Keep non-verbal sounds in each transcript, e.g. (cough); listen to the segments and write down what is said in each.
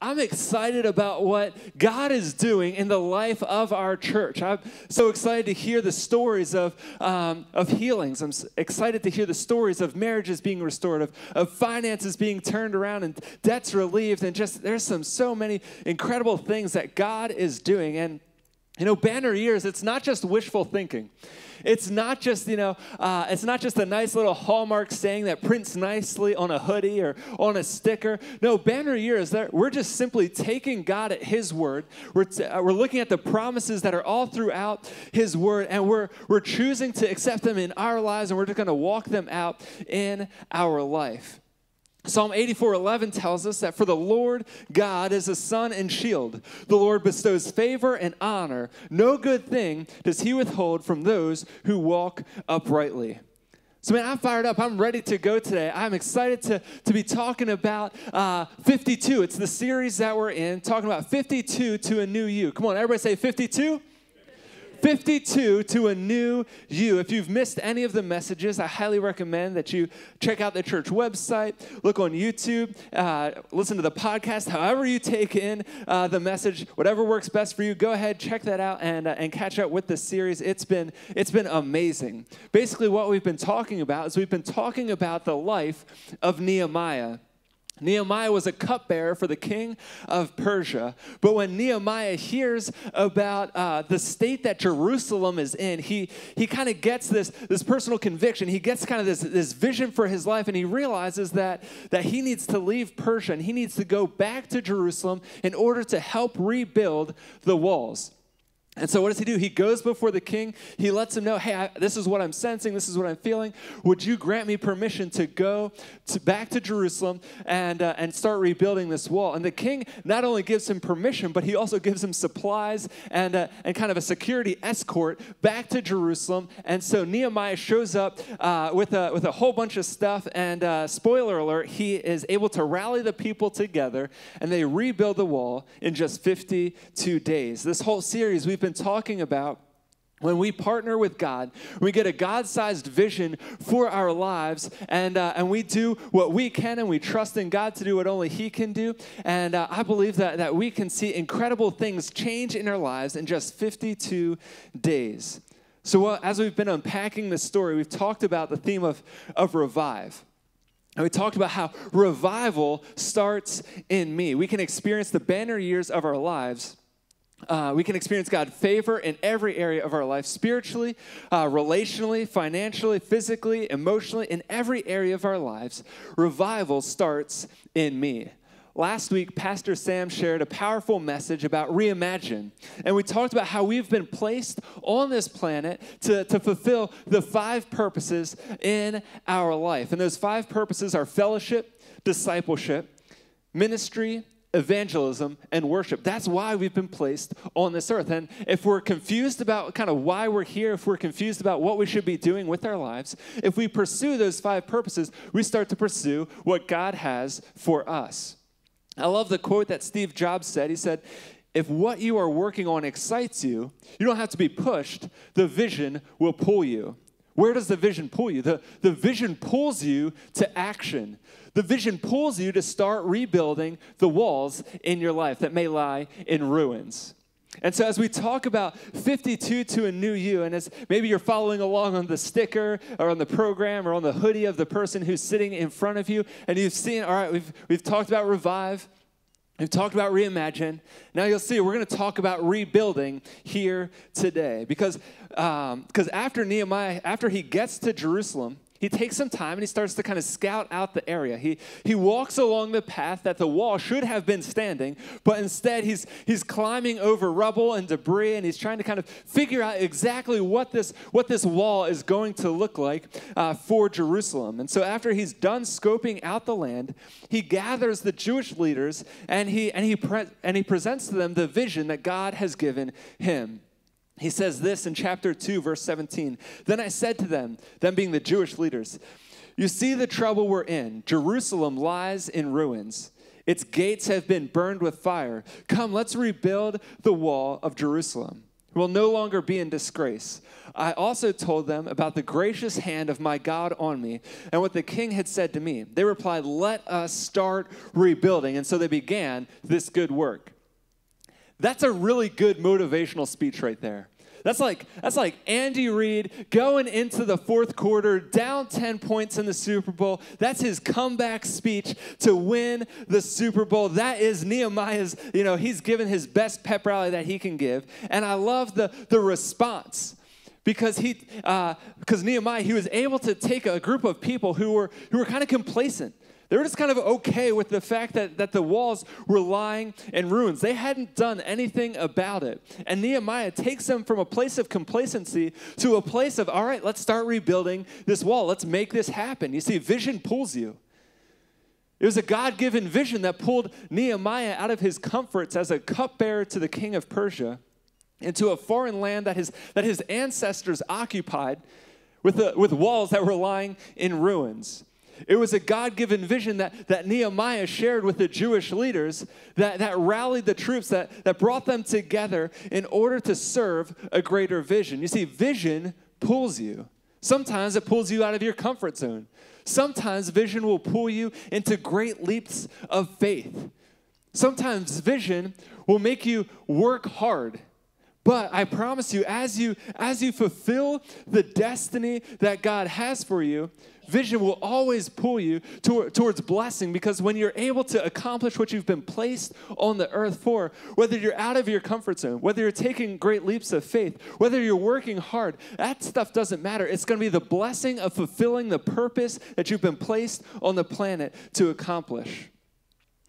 I'm excited about what God is doing in the life of our church. I'm so excited to hear the stories of, um, of healings. I'm excited to hear the stories of marriages being restored, of, of finances being turned around, and debts relieved. And just there's some so many incredible things that God is doing. And you know, banner years, it's not just wishful thinking. It's not just, you know, uh, it's not just a nice little hallmark saying that prints nicely on a hoodie or on a sticker. No, banner years, we're just simply taking God at His word. We're, t- uh, we're looking at the promises that are all throughout His word, and we're, we're choosing to accept them in our lives, and we're just going to walk them out in our life. Psalm 84 11 tells us that for the Lord God is a sun and shield. The Lord bestows favor and honor. No good thing does he withhold from those who walk uprightly. So, man, I'm fired up. I'm ready to go today. I'm excited to, to be talking about uh, 52. It's the series that we're in, talking about 52 to a new you. Come on, everybody say 52. 52 to a new you. If you've missed any of the messages, I highly recommend that you check out the church website, look on YouTube, uh, listen to the podcast, however you take in uh, the message, whatever works best for you. Go ahead, check that out, and uh, and catch up with the series. It's been it's been amazing. Basically, what we've been talking about is we've been talking about the life of Nehemiah. Nehemiah was a cupbearer for the king of Persia. But when Nehemiah hears about uh, the state that Jerusalem is in, he, he kind of gets this, this personal conviction. He gets kind of this, this vision for his life, and he realizes that, that he needs to leave Persia and he needs to go back to Jerusalem in order to help rebuild the walls. And so, what does he do? He goes before the king. He lets him know, hey, I, this is what I'm sensing. This is what I'm feeling. Would you grant me permission to go to, back to Jerusalem and, uh, and start rebuilding this wall? And the king not only gives him permission, but he also gives him supplies and, uh, and kind of a security escort back to Jerusalem. And so, Nehemiah shows up uh, with, a, with a whole bunch of stuff. And uh, spoiler alert, he is able to rally the people together and they rebuild the wall in just 52 days. This whole series, we've been been talking about when we partner with God, we get a God sized vision for our lives, and, uh, and we do what we can, and we trust in God to do what only He can do. And uh, I believe that, that we can see incredible things change in our lives in just 52 days. So, uh, as we've been unpacking this story, we've talked about the theme of, of revive. And we talked about how revival starts in me. We can experience the banner years of our lives uh, we can experience God favor in every area of our life spiritually, uh, relationally, financially, physically, emotionally, in every area of our lives. Revival starts in me. Last week, Pastor Sam shared a powerful message about reimagine. And we talked about how we've been placed on this planet to, to fulfill the five purposes in our life. And those five purposes are fellowship, discipleship, ministry, evangelism and worship. That's why we've been placed on this earth. And if we're confused about kind of why we're here, if we're confused about what we should be doing with our lives, if we pursue those five purposes, we start to pursue what God has for us. I love the quote that Steve Jobs said. He said, if what you are working on excites you, you don't have to be pushed, the vision will pull you. Where does the vision pull you? The, the vision pulls you to action. The vision pulls you to start rebuilding the walls in your life that may lie in ruins. And so, as we talk about 52 to a new you, and as maybe you're following along on the sticker or on the program or on the hoodie of the person who's sitting in front of you, and you've seen, all right, we've, we've talked about revive, We've talked about reimagine. Now you'll see we're going to talk about rebuilding here today because because um, after Nehemiah, after he gets to Jerusalem, he takes some time and he starts to kind of scout out the area. He, he walks along the path that the wall should have been standing, but instead he's, he's climbing over rubble and debris and he's trying to kind of figure out exactly what this, what this wall is going to look like uh, for Jerusalem. And so after he's done scoping out the land, he gathers the Jewish leaders and he, and he, pre- and he presents to them the vision that God has given him. He says this in chapter 2, verse 17. Then I said to them, them being the Jewish leaders, You see the trouble we're in. Jerusalem lies in ruins. Its gates have been burned with fire. Come, let's rebuild the wall of Jerusalem will no longer be in disgrace. I also told them about the gracious hand of my God on me and what the king had said to me. They replied, Let us start rebuilding. And so they began this good work. That's a really good motivational speech right there. That's like that's like Andy Reid going into the fourth quarter down 10 points in the Super Bowl. That's his comeback speech to win the Super Bowl. That is Nehemiah's, you know, he's given his best pep rally that he can give. And I love the the response because he because uh, Nehemiah he was able to take a group of people who were who were kind of complacent. They were just kind of okay with the fact that, that the walls were lying in ruins. They hadn't done anything about it. And Nehemiah takes them from a place of complacency to a place of, all right, let's start rebuilding this wall. Let's make this happen. You see, vision pulls you. It was a God given vision that pulled Nehemiah out of his comforts as a cupbearer to the king of Persia into a foreign land that his, that his ancestors occupied with, a, with walls that were lying in ruins. It was a God given vision that, that Nehemiah shared with the Jewish leaders that, that rallied the troops, that, that brought them together in order to serve a greater vision. You see, vision pulls you. Sometimes it pulls you out of your comfort zone. Sometimes vision will pull you into great leaps of faith. Sometimes vision will make you work hard but I promise you, as you as you fulfill the destiny that God has for you, vision will always pull you to, towards blessing because when you're able to accomplish what you've been placed on the earth for, whether you're out of your comfort zone, whether you're taking great leaps of faith, whether you're working hard, that stuff doesn't matter. It's going to be the blessing of fulfilling the purpose that you've been placed on the planet to accomplish.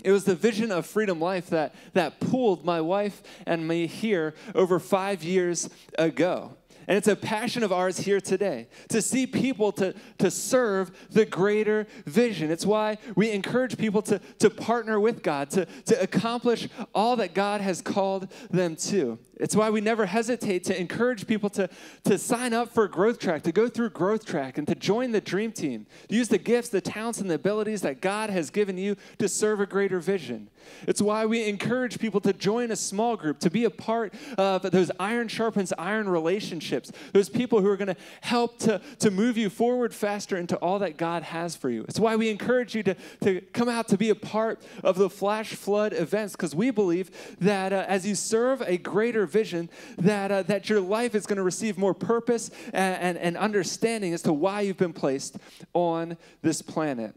It was the vision of freedom life that, that pulled my wife and me here over five years ago. And it's a passion of ours here today to see people to, to serve the greater vision. It's why we encourage people to, to partner with God, to, to accomplish all that God has called them to. It's why we never hesitate to encourage people to, to sign up for Growth Track, to go through Growth Track, and to join the dream team. To use the gifts, the talents, and the abilities that God has given you to serve a greater vision. It's why we encourage people to join a small group, to be a part of those iron sharpens iron relationships, those people who are going to help to, to move you forward faster into all that God has for you. It's why we encourage you to, to come out to be a part of the Flash Flood events, because we believe that uh, as you serve a greater vision that, uh, that your life is going to receive more purpose and, and, and understanding as to why you've been placed on this planet.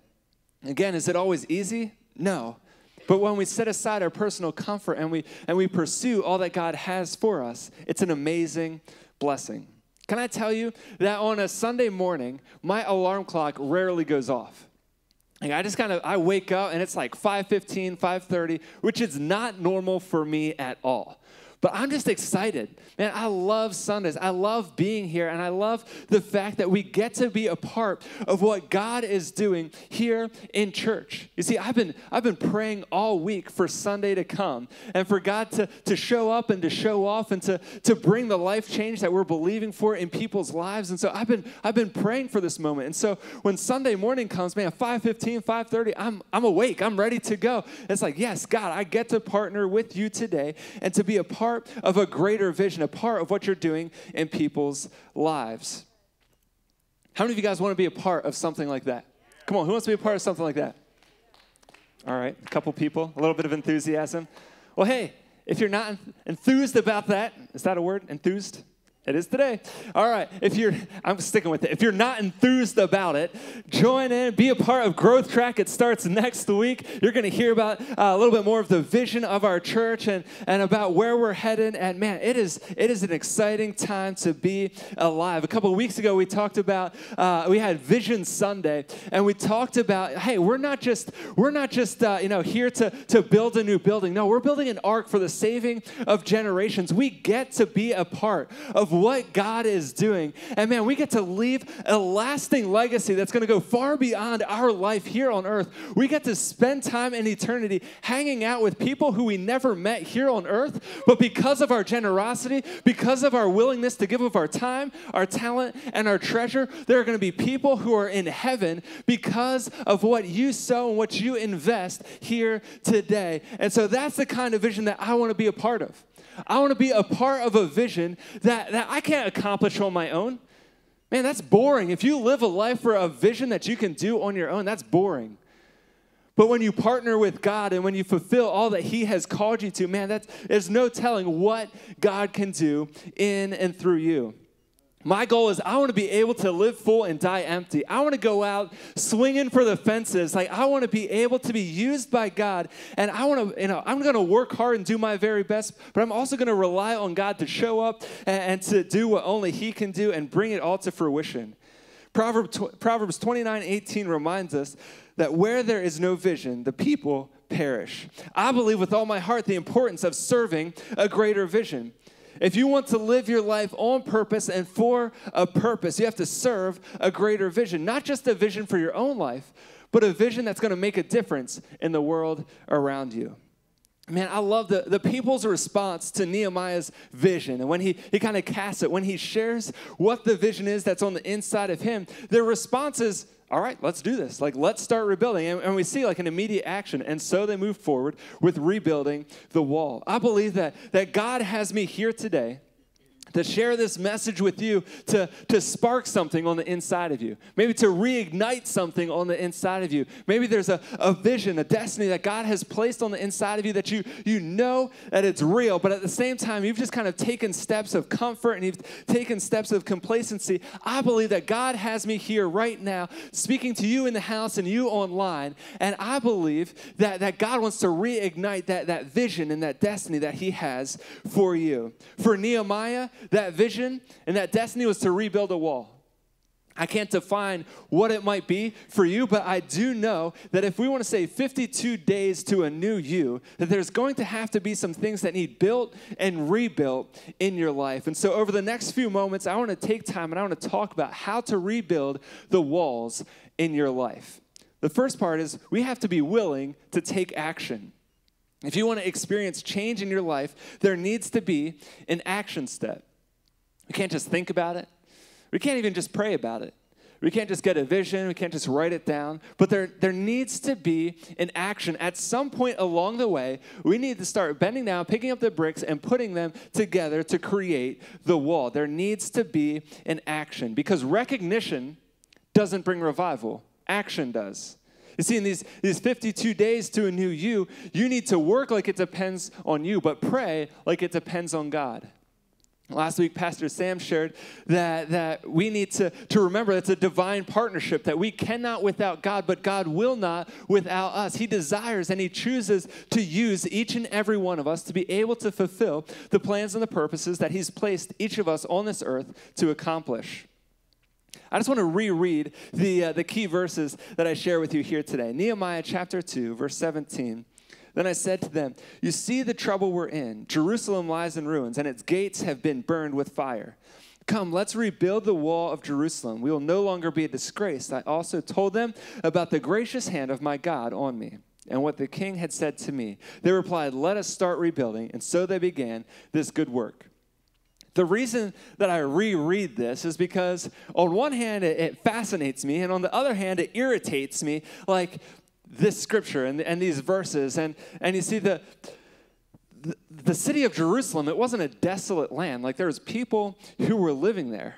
Again, is it always easy? No. But when we set aside our personal comfort and we, and we pursue all that God has for us, it's an amazing blessing. Can I tell you that on a Sunday morning, my alarm clock rarely goes off? Like I just kind of I wake up and it's like 5:15, 5:30, which is not normal for me at all. But I'm just excited. Man, I love Sundays. I love being here. And I love the fact that we get to be a part of what God is doing here in church. You see, I've been, I've been praying all week for Sunday to come and for God to, to show up and to show off and to, to bring the life change that we're believing for in people's lives. And so I've been, I've been praying for this moment. And so when Sunday morning comes, man, 5.15, 5.30, I'm, I'm awake. I'm ready to go. It's like, yes, God, I get to partner with you today and to be a part part of a greater vision, a part of what you're doing in people's lives. How many of you guys want to be a part of something like that? Come on, who wants to be a part of something like that? All right, a couple people, a little bit of enthusiasm. Well, hey, if you're not enthused about that, is that a word? Enthused? It is today. All right. If you're, I'm sticking with it. If you're not enthused about it, join in, be a part of Growth Track. It starts next week. You're going to hear about uh, a little bit more of the vision of our church and, and about where we're headed. And man, it is it is an exciting time to be alive. A couple weeks ago, we talked about uh, we had Vision Sunday, and we talked about hey, we're not just we're not just uh, you know here to to build a new building. No, we're building an ark for the saving of generations. We get to be a part of what God is doing. And man, we get to leave a lasting legacy that's going to go far beyond our life here on earth. We get to spend time in eternity hanging out with people who we never met here on earth, but because of our generosity, because of our willingness to give of our time, our talent, and our treasure, there are going to be people who are in heaven because of what you sow and what you invest here today. And so that's the kind of vision that I want to be a part of. I want to be a part of a vision that, that I can't accomplish on my own. Man, that's boring. If you live a life for a vision that you can do on your own, that's boring. But when you partner with God and when you fulfill all that He has called you to, man, that's, there's no telling what God can do in and through you. My goal is I want to be able to live full and die empty. I want to go out swinging for the fences. Like I want to be able to be used by God, and I want to, you know, I'm going to work hard and do my very best. But I'm also going to rely on God to show up and, and, to do what only He can do and bring it all to fruition. Proverbs, Proverbs 29, 18 reminds us that where there is no vision, the people perish. I believe with all my heart the importance of serving a greater vision. If you want to live your life on purpose and for a purpose, you have to serve a greater vision, not just a vision for your own life, but a vision that's going to make a difference in the world around you. Man, I love the, the people's response to Nehemiah's vision. And when he, he kind of casts it, when he shares what the vision is that's on the inside of him, their response is, all right, let's do this. Like, let's start rebuilding. And, and, we see like an immediate action. And so they move forward with rebuilding the wall. I believe that, that God has me here today to share this message with you to, to spark something on the inside of you. Maybe to reignite something on the inside of you. Maybe there's a, a vision a destiny that god has placed on the inside of you that you you know that it's real but at the same time you've just kind of taken steps of comfort and you've taken steps of complacency. I believe that god has me here right now speaking to you in the house and you online and i believe that, that god wants to reignite that, that vision and that destiny that he has for you. For nehemiah that vision and that destiny was to rebuild a wall. I can't define what it might be for you, but I do know that if we want to say 52 days to a new you, that there's going to have to be some things that need built and rebuilt in your life. And so, over the next few moments, I want to take time and I want to talk about how to rebuild the walls in your life. The first part is we have to be willing to take action. If you want to experience change in your life, there needs to be an action step. We can't just think about it. We can't even just pray about it. We can't just get a vision. We can't just write it down. But there, there needs to be an action. At some point along the way, we need to start bending down, picking up the bricks, and putting them together to create the wall. There needs to be an action because recognition doesn't bring revival, action does. You see, in these, these 52 days to a new you, you need to work like it depends on you, but pray like it depends on God. Last week, Pastor Sam shared that, that we need to, to remember it's a divine partnership, that we cannot without God, but God will not without us. He desires and He chooses to use each and every one of us to be able to fulfill the plans and the purposes that He's placed each of us on this earth to accomplish. I just want to reread the, uh, the key verses that I share with you here today. Nehemiah chapter 2, verse 17 then I said to them, You see the trouble we're in. Jerusalem lies in ruins, and its gates have been burned with fire. Come, let's rebuild the wall of Jerusalem. We will no longer be a disgrace. I also told them about the gracious hand of my God on me and what the king had said to me. They replied, Let us start rebuilding. And so they began this good work. The reason that I reread this is because, on one hand, it, fascinates me, and on the other hand, it irritates me. Like, this scripture and, and these verses. And, and you see, the, the, the city of Jerusalem, it wasn't a desolate land. Like there was people who were living there.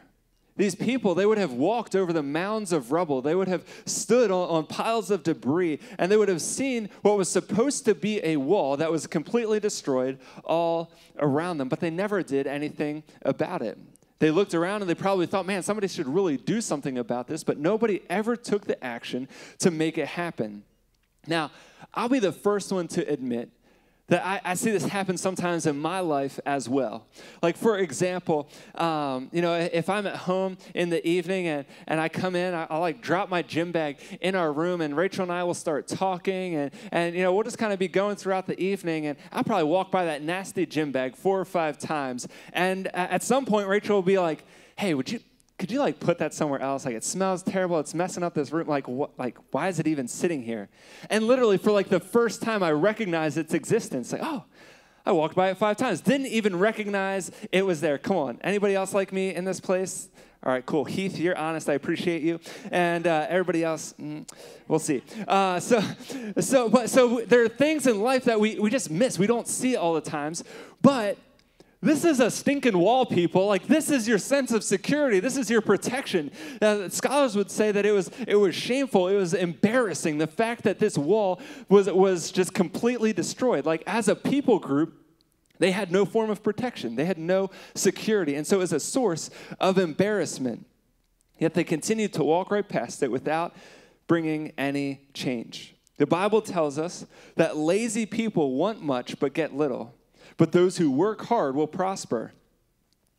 These people, they would have walked over the mounds of rubble. They would have stood on, on, piles of debris, and they would have seen what was supposed to be a wall that was completely destroyed all around them, but they never did anything about it. They looked around and they probably thought, man, somebody should really do something about this, but nobody ever took the action to make it happen. Now, I'll be the first one to admit that I, I, see this happen sometimes in my life as well. Like, for example, um, you know, if I'm at home in the evening and, and I come in, I, will like drop my gym bag in our room, and Rachel and I will start talking, and, and you know, we'll just kind of be going throughout the evening, and I'll probably walk by that nasty gym bag four or five times. And at some point, Rachel will be like, hey, would you could you like put that somewhere else? Like it smells terrible. It's messing up this room. Like what? Like why is it even sitting here? And literally for like the first time, I recognized its existence. Like oh, I walked by it five times. Didn't even recognize it was there. Come on, anybody else like me in this place? All right, cool. Heath, you're honest. I appreciate you. And uh, everybody else, mm, we'll see. Uh, so, so, but so there are things in life that we we just miss. We don't see all the times, but this is a stinking wall, people. Like this is your sense of security. This is your protection. Uh, scholars would say that it was it was shameful. It was embarrassing. The fact that this wall was was just completely destroyed. Like as a people group, they had no form of protection. They had no security, and so it was a source of embarrassment. Yet they continued to walk right past it without bringing any change. The Bible tells us that lazy people want much but get little but those who work hard will prosper.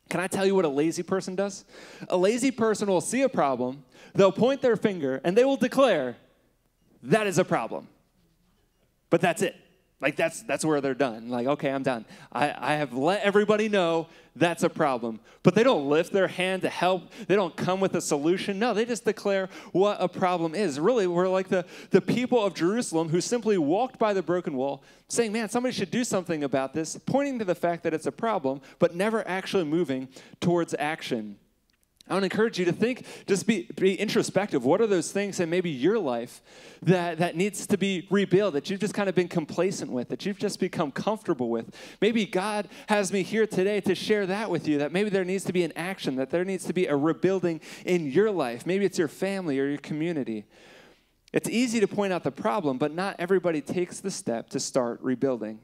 Can I tell you what a lazy person does? A lazy person will see a problem, they'll point their finger, and they will declare, that is a problem. But that's it. Like that's that's where they're done. Like, okay, I'm done. I, I have let everybody know that's a problem. But they don't lift their hand to help. They don't come with a solution. No, they just declare what a problem is. Really, we're like the, the people of Jerusalem who simply walked by the broken wall, saying, Man, somebody should do something about this, pointing to the fact that it's a problem, but never actually moving towards action. I want to encourage you to think, just be, be introspective. What are those things in maybe your life that, that needs to be rebuilt, that you've just kind of been complacent with, that you've just become comfortable with? Maybe God has me here today to share that with you, that maybe there needs to be an action, that there needs to be a rebuilding in your life. Maybe it's your family or your community. It's easy to point out the problem, but not everybody takes the step to start rebuilding.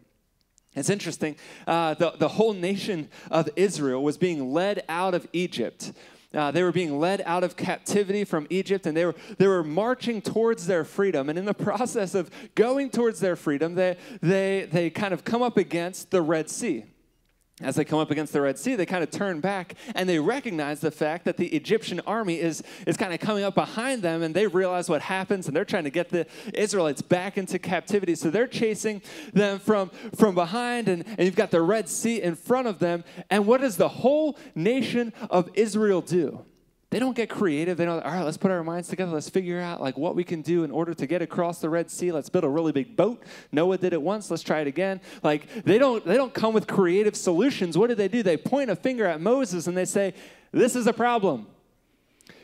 It's interesting. Uh, the, the whole nation of Israel was being led out of Egypt uh, they were being led out of captivity from Egypt and they were, they were marching towards their freedom. And in the (laughs) process of going towards their freedom, they, they, they kind of come up against the Red Sea as they come up against the Red Sea, they kind of turn back and they recognize the fact that the Egyptian army is, is kind of coming up behind them and they realize what happens and they're trying to get the Israelites back into captivity. So they're chasing them from, from behind and, and you've got the Red Sea in front of them. And what does the whole nation of Israel do? They don't get creative. They don't, all right, let's put our minds together. Let's figure out like what we can do in order to get across the Red Sea. Let's build a really big boat. Noah did it once. Let's try it again. Like they don't they don't come with creative solutions. What do they do? They point a finger at Moses and they say, "This is a problem.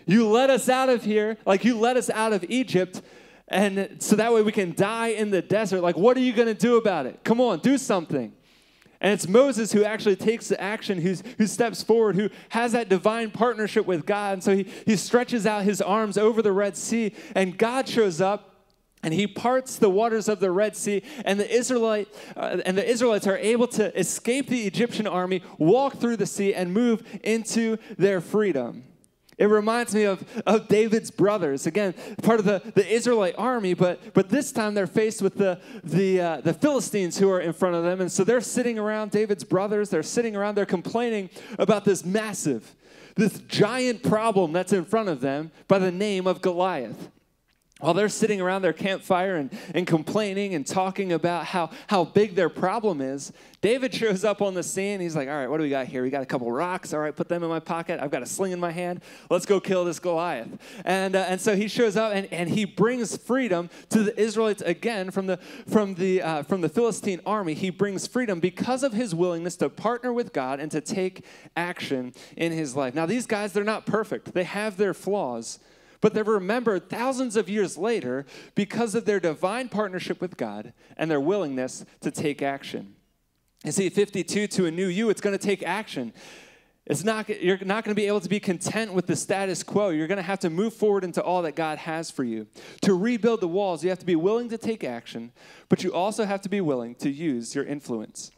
You let us out of here, like you let us out of Egypt." And so that way we can die in the desert. Like, what are you going to do about it? Come on, do something. And it's Moses who actually takes the action, who's, who steps forward, who has that divine partnership with God. And so he, he stretches out his arms over the Red Sea, and God shows up and he parts the waters of the Red Sea, and the Israelite uh, and the Israelites are able to escape the Egyptian army, walk through the sea, and move into their freedom. It reminds me of, of David's brothers. Again, part of the, the Israelite army, but, but this time they're faced with the, the, uh, the Philistines who are in front of them. And so they're sitting around, David's brothers, they're sitting around, they're complaining about this massive, this giant problem that's in front of them by the name of Goliath while they're sitting around their campfire and, and complaining and talking about how, how big their problem is, David (laughs) shows up on the scene. He's like, All right, what do we got here? We got a couple rocks. All right, put them in my pocket. I've got a sling in my hand. Let's go kill this Goliath. And, uh, and so he shows up and, and he brings freedom to the Israelites again from the, from, the, uh, from the Philistine army. He brings freedom because of his willingness to partner with God and to take action in his life. Now, these guys, they're not perfect, they have their flaws. But they're remembered thousands of years later because of their divine partnership with God and their willingness to take action. You see, 52 to a new you, it's going to take action. It's not, you're not going to be able to be content with the status quo. You're going to have to move forward into all that God has for you. To rebuild the walls, you have to be willing to take action, but you also have to be willing to use your influence.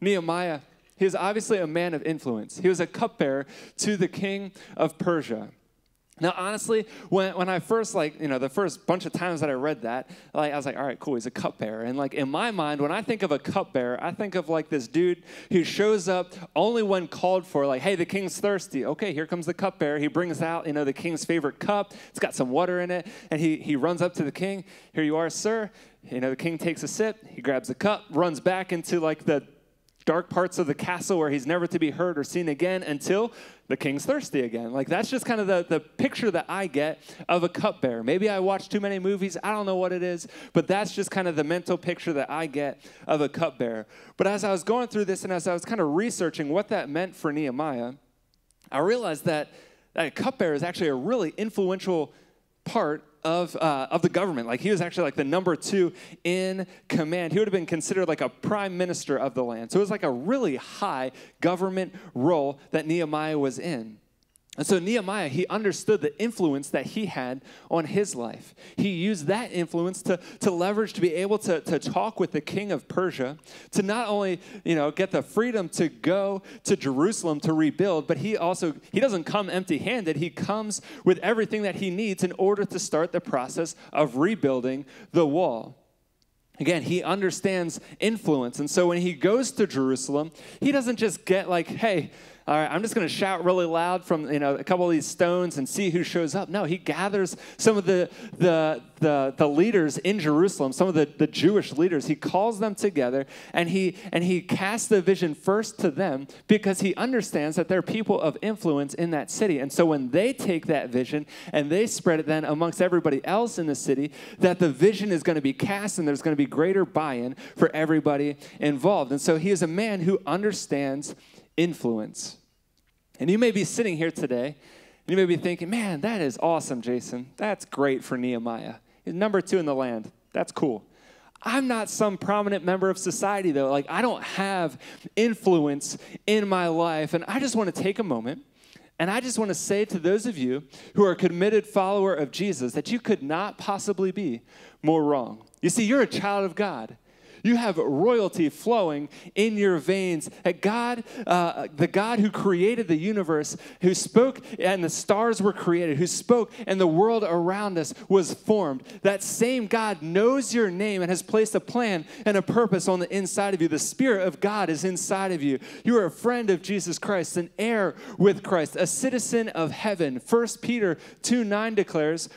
Nehemiah, he was obviously a man of influence. He was a cupbearer to the king of Persia. Now, honestly, when, when I first, like, you know, the first bunch of times that I read that, like, I was like, all right, cool, he's a cupbearer. And, like, in my mind, when I think of a cupbearer, I think of, like, this dude who shows up only when called for, like, hey, the king's thirsty. Okay, here comes the cupbearer. He brings out, you know, the king's favorite cup. It's got some water in it. And he, he runs up to the king. Here you are, sir. You know, the king takes a sip. He grabs the cup, runs back into, like, the dark parts of the castle where he's never to be heard or seen again until the king's thirsty again. Like that's just kind of the, the picture that I get of a cupbearer. Maybe I watch too many movies, I don't know what it is, but that's just kind of the mental picture that I get of a cupbearer. But as I was going through this and as I was kind of researching what that meant for Nehemiah, I realized that, that a cupbearer is actually a really influential part of, uh, of the government. Like he was actually like the number two in command. He would have been considered like a prime minister of the land. So it was like a really high government role that Nehemiah was in. And so Nehemiah, he understood the influence that he had on his life. He used that influence to, to leverage to be able to, to talk with the king of Persia, to not only, you know, get the freedom to go to Jerusalem to rebuild, but he also, he doesn't come empty-handed. He comes with everything that he needs in order to start the process of rebuilding the wall. Again, he understands influence. And so when he goes to Jerusalem, he doesn't just get like, hey, all right, I'm just going to shout really loud from you know a couple of these stones and see who shows up. No, he gathers some of the the the, the leaders in Jerusalem, some of the, the Jewish leaders. He calls them together and he and he casts the vision first to them because he understands that they're people of influence in that city. And so when they take that vision and they spread it then amongst everybody else in the city, that the vision is going to be cast and there's going to be greater buy-in for everybody involved. And so he is a man who understands influence. And you may be sitting here today and you may be thinking, man, that is awesome, Jason. That's great for Nehemiah. He's number two in the land. That's cool. I'm not some prominent member of society, though. Like, I don't have influence in my life. And I just want to take a moment and I just want to say to those of you who are a committed follower of Jesus that you could not possibly be more wrong. You see, you're a child of God. You have royalty flowing in your veins. That God, uh, the God who created the universe, who spoke and the stars were created, who spoke and the world around us was formed. That same God knows your name and has placed a plan and a purpose on the inside of you. The Spirit of God is inside of you. You are a friend of Jesus Christ, an heir with Christ, a citizen of heaven. 1 Peter 2 9 declares,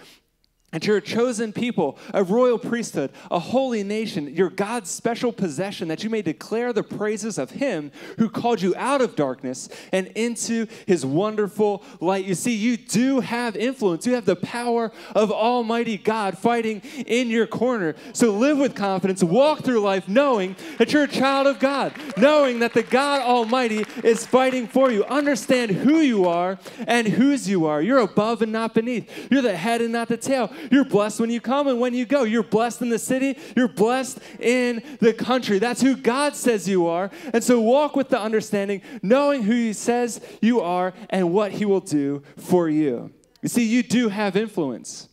and you're a chosen people, a royal priesthood, a holy nation. You're God's special possession that you may declare the praises of Him who called you out of darkness and into His wonderful light. You see, you do have influence. You have the power of Almighty God fighting in your corner. So live with confidence, walk through life knowing that you're a child of God, knowing that the God Almighty is fighting for you. Understand who you are and whose you are. You're above and not beneath, you're the head and not the tail. You're blessed when you come and when you go. You're blessed in the city. You're blessed in the country. That's who God says you are. And so walk with the understanding, knowing who He says you are and what He will do for you. You see, you do have influence.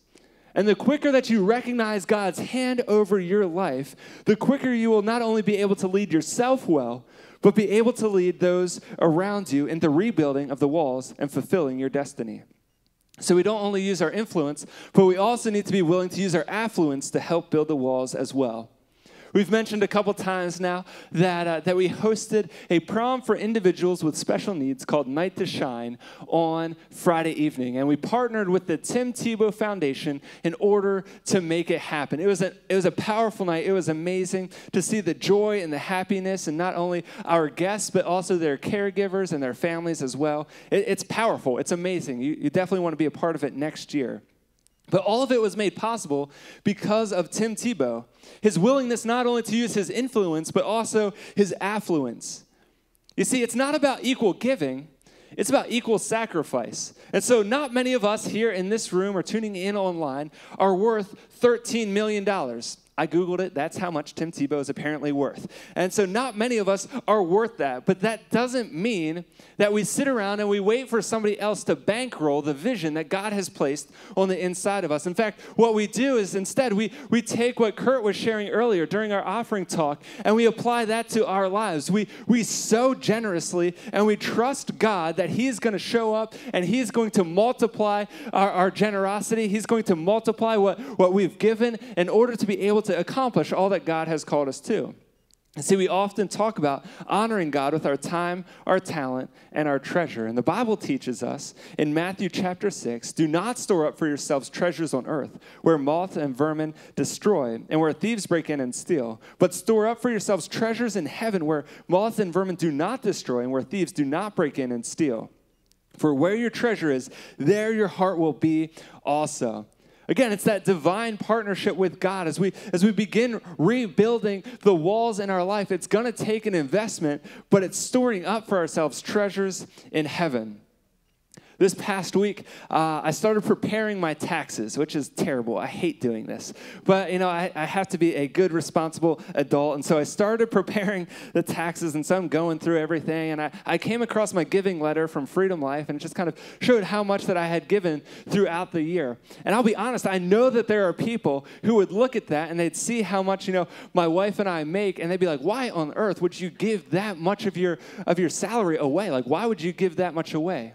And the quicker that you recognize God's hand over your life, the quicker you will not only be able to lead yourself well, but be able to lead those around you in the rebuilding of the walls and fulfilling your destiny. So we don't only use our influence, but we also need to be willing to use our affluence to help build the walls as well. We've mentioned a couple times now that, uh, that we hosted a prom for individuals with special needs called Night to Shine on Friday evening. And we partnered with the Tim Tebow Foundation in order to make it happen. It was a, it was a powerful night. It was amazing to see the joy and the happiness, and not only our guests, but also their caregivers and their families as well. It, it's powerful, it's amazing. You, you definitely want to be a part of it next year. But all of it was made possible because of Tim Tebow, his willingness not only to use his influence, but also his affluence. You see, it's not about equal giving, it's about equal sacrifice. And so, not many of us here in this room or tuning in online are worth $13 million. I Googled it. That's how much Tim Tebow is apparently worth. And so, not many of us are worth that. But that doesn't mean that we sit around and we wait for somebody else to bankroll the vision that God has placed on the inside of us. In fact, what we do is instead we, we take what Kurt was sharing earlier during our offering talk and we apply that to our lives. We, we sow generously and we trust God that He's going to show up and He's going to multiply our, our generosity. He's going to multiply what, what we've given in order to be able able to accomplish all that God has called us to. And see, we often talk about honoring God with our time, our talent, and our treasure. And the Bible teaches us in Matthew chapter 6 do not store up for yourselves treasures on earth, where moth and vermin destroy, and where thieves break in and steal. But store up for yourselves treasures in heaven, where moth and vermin do not destroy, and where thieves do not break in and steal. For where your treasure is, there your heart will be also. Again, it's that divine partnership with God. As we, as we begin rebuilding the walls in our life, it's going to take an investment, but it's storing up for ourselves treasures in heaven. This past week, uh, I started preparing my taxes, which is terrible. I hate doing this. But, you know, I, I have to be a good, responsible adult. And so I started (laughs) preparing the taxes. And so I'm going through everything. And I, I came across my giving letter from Freedom Life, and it just kind of showed how much that I had given throughout the year. And I'll be honest, I know that there are people who would look at that and they'd see how much, you know, my wife and I make, and they'd be like, why on earth would you give that much of your, of your salary away? Like, why would you give that much away?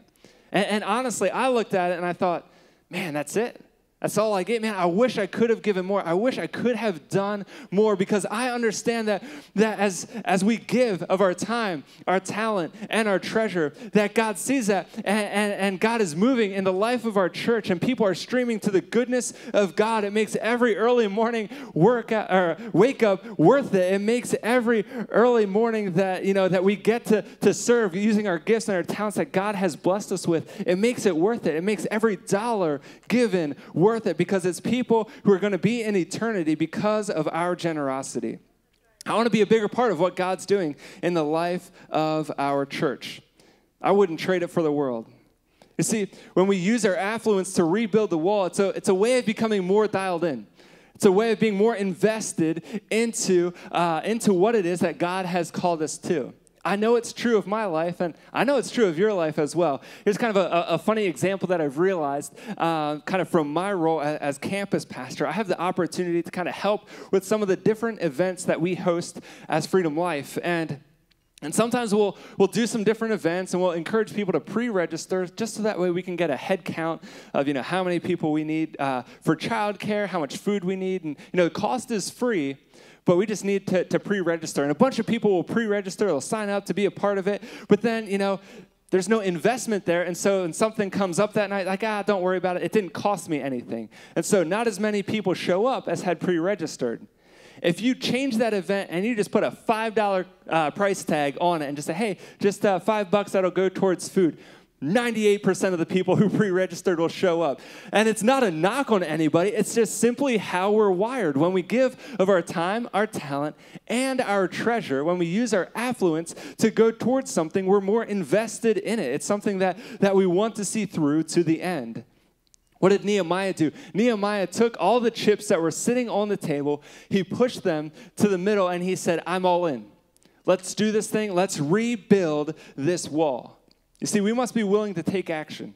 And, and honestly, I looked at it and I thought, man, that's it. That's all I get, man. I wish I could have given more. I wish I could have done more because I understand that, that as, as we give of our time, our talent, and our treasure, that God sees that and, and, and God is moving in the life of our church and people are streaming to the goodness of God. It makes every early morning work uh, or wake up worth it. It makes every early morning that you know that we get to, to serve using our gifts and our talents that God has blessed us with. It makes it worth it. It makes every dollar given worth worth it because it's people who are going to be in eternity because of our generosity. I want to be a bigger part of what God's doing in the life of our church. I wouldn't trade it for the world. You see, when we use our affluence to rebuild the wall, it's a, it's a way of becoming more dialed in. It's a way of being more invested into, uh, into what it is that God has called us to. I know it's true of my life, and I know it's true of your life as well. Here's kind of a, a funny example that I've realized, uh, kind of from my role as, as, campus pastor. I have the opportunity to kind of help with some of the different events that we host as Freedom Life, and and sometimes we'll, we'll do some different events and we'll encourage people to pre-register just so that way we can get a head count of, you know, how many people we need uh, for childcare, how much food we need. And, you know, the cost is free, but we just need to, to pre register. And a bunch of people will pre register, they'll sign up to be a part of it. But then, you know, there's no investment there. And so when something comes up that night, like, ah, don't worry about it. It didn't cost me anything. And so not as many people show up as had pre registered. If you change that event and you just put a $5 uh, price tag on it and just say, hey, just uh, five bucks that'll go towards food, 98% of the people who (laughs) pre registered will show up. And it's not a knock on anybody, it's just simply how we're wired. When we give of our time, our talent, and our treasure, when we use our affluence to go towards something, we're more invested in it. It's something that, that we want to see through to the end. What did Nehemiah do? Nehemiah took all the chips that were sitting on the table, he pushed them to the middle, and he said, I'm all in. Let's do this thing. Let's rebuild this wall. You see, we must be willing to take action.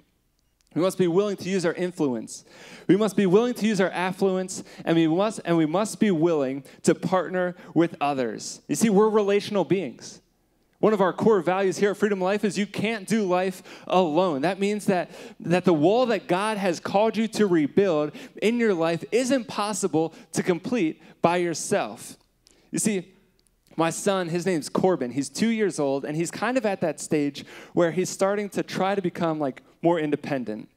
We must be willing to use our influence. We must be willing to use our affluence, and we must, and we must be willing to partner with others. You see, we're relational beings. One of our core values here at Freedom Life is you can't do life alone. That means that, that the wall that God has called you to rebuild in your life isn't possible to complete by yourself. You see, my son, his name's Corbin. He's two years old, and he's kind of at that stage where he's starting to try to become like more independent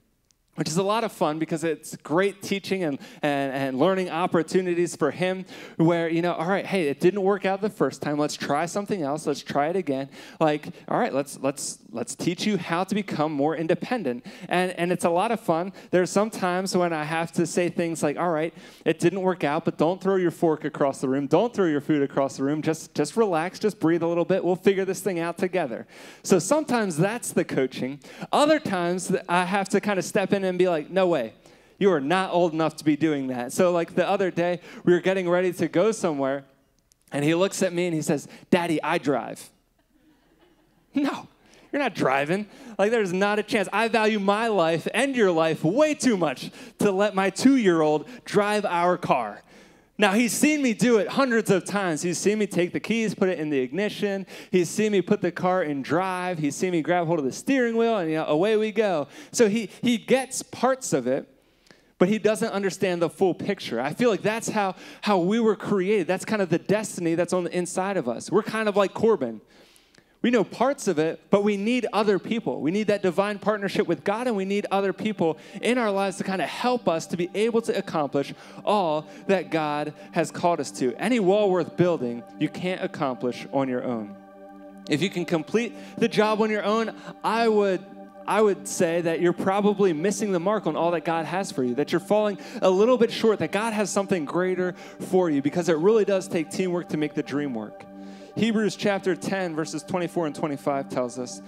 which is a lot of fun because it's great teaching and, and, and learning opportunities for him where you know all right hey it didn't work out the first time. Let's try something else. Let's try it again. Like all right let's let's let's teach you how to become more independent. And and it's a lot of fun. There's some times when i have to say things like all right it didn't work out but don't throw your fork across the room. Don't throw your food across the room. Just just relax. Just breathe a little bit. We'll figure this thing out together. So sometimes that's the coaching. Other times i have to kind of step in and be like, no way. You are not old enough to be doing that. So, like the other day, we were getting ready to go somewhere, and he looks at me and he says, Daddy, I drive. (laughs) No, you're not driving. Like, there's not a chance. I value my life and your life way too much to let my two year old drive our car. Now, he's seen me do it hundreds of times. He's seen me take the keys, put it in the ignition. He's seen me put the car in drive. He's seen me grab hold of the steering wheel, and you know, away we go. So he, he gets parts of it, but he doesn't understand the full picture. I feel like that's how, how we were created. That's kind of the destiny that's on the inside of us. We're kind of like Corbin. We know parts of it, but we need other people. We need that divine partnership with God, and we need other people in our lives to kind of help us to be able to accomplish all that God has called us to. Any wall worth building, you can't accomplish on your own. If you can complete the job on your own, I would I would say that you're probably missing the mark on all that God has for you, that you're falling a little bit short, that God has something greater for you because it really does take teamwork to make the dream work. Hebrews chapter 10, verses 24 and 25 tells us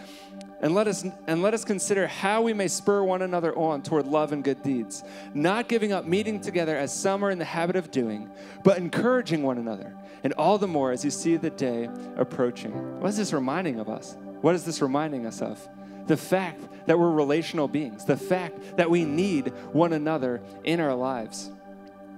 And let, us, and let us consider how we may spur one another on toward love and good deeds, not giving up meeting together as some are in the habit of doing, but encouraging one another, and all the more as you see the day approaching. What is this reminding of us? What is this reminding us of? The fact that we're relational beings, the fact that we need one another in our lives.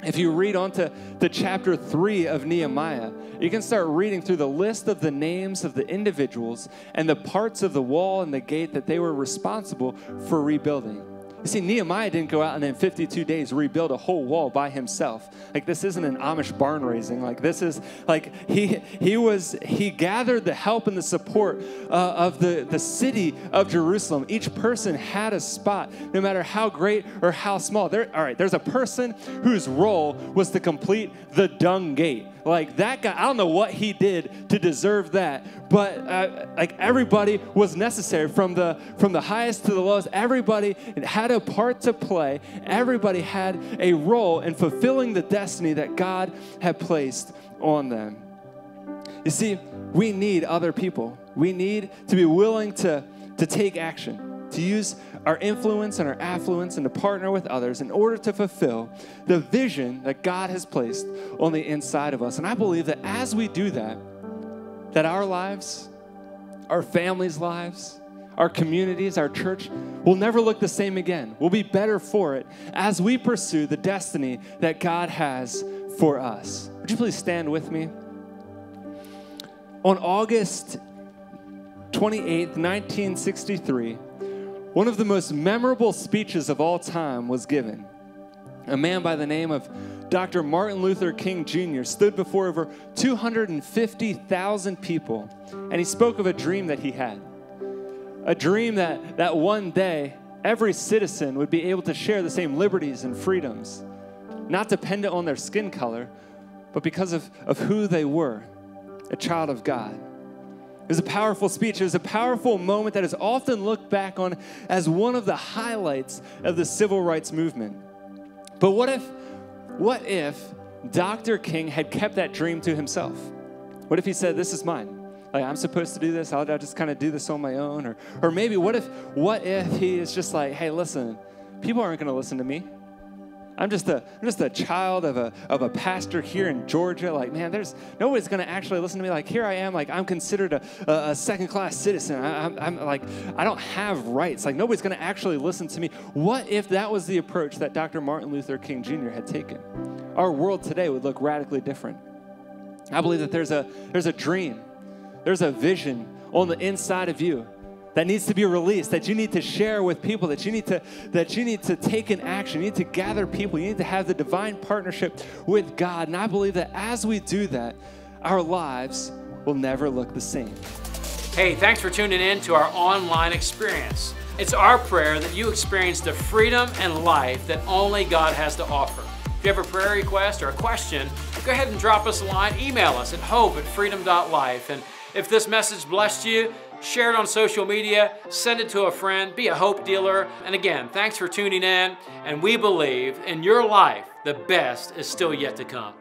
If you read on to, to chapter 3 of Nehemiah, you can start reading through the list of the names of the individuals and the parts of the wall and the gate that they were responsible for rebuilding. You see, Nehemiah didn't go out and in 52 days rebuild a whole wall by himself. Like this isn't an Amish barn raising. Like this is like he he was he gathered the help and the support uh, of the the city of Jerusalem. Each person had a spot, no matter how great or how small. There, all right. There's a person whose role was to complete the dung gate. Like that guy, I don't know what he did to deserve that, but uh, like everybody was necessary from the from the highest to the lowest. Everybody had a part to play. Everybody had a role in fulfilling the destiny that God had placed on them. You see, we need other people. We need to be willing to, to take action, to use our influence and our affluence and to partner with others in order to fulfill the vision that God has placed on the inside of us. And I believe that as we do that, that our lives, our families' lives, our communities, our church will never look the same again. We'll be better for it as we pursue the destiny that God has for us. Would you please stand with me? On August 28th, 1963, one of the most memorable speeches of all time was given. A man by the name of Dr. Martin Luther King Jr. stood before over 250,000 people and he spoke of a dream that he had. A dream that, that one day every citizen would be able to share the same liberties and freedoms, not dependent on their skin color, but because of, of who they were a child of God. It was a powerful speech. It was a powerful moment that is often looked back on as one of the highlights of the civil rights movement. But what if, what if Dr. King had kept that dream to himself? What if he said, This is mine? Like, I'm supposed to do this. I'll, I'll just kind of do this on my own. Or, or maybe what if, what if he is just like, Hey, listen, people aren't going to listen to me. I'm just a I'm just a child of a of a pastor here in Georgia. Like, man, there's nobody's going to actually listen to me. Like, here I am. Like, I'm considered a, a, a second class citizen. I, I'm, I'm like, I don't have rights. Like, nobody's going to actually listen to me. What if that was the approach that Dr. Martin Luther King Jr. had taken? Our world today would look radically different. I believe that there's a there's a dream, there's a vision on the inside of you that needs to be released, that you need to share with people, that you need to that you need to take an action. You need to gather people. You need to have the divine partnership with God. And I believe that as we do that, our lives will never look the same. Hey, thanks for tuning in to our online experience. It's our prayer that you experience the freedom and life that only God has to offer. If you have a prayer request or a question, go ahead and drop us a line. Email us at hope at freedom.life. And if this message blessed you, share it on social media, send it to a friend, be a hope dealer. And again, thanks for tuning in. And we believe in your life, the best is still yet to come.